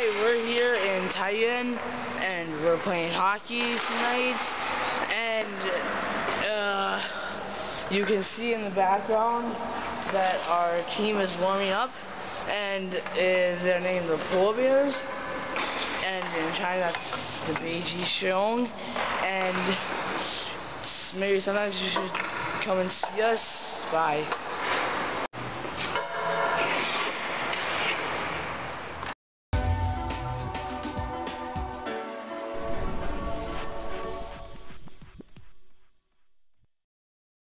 We're here in Taiyuan, and we're playing hockey tonight. And uh, you can see in the background that our team is warming up, and uh, they're the Polar Bears. And in China, that's the Beiji Xiong. And maybe sometimes you should come and see us. Bye.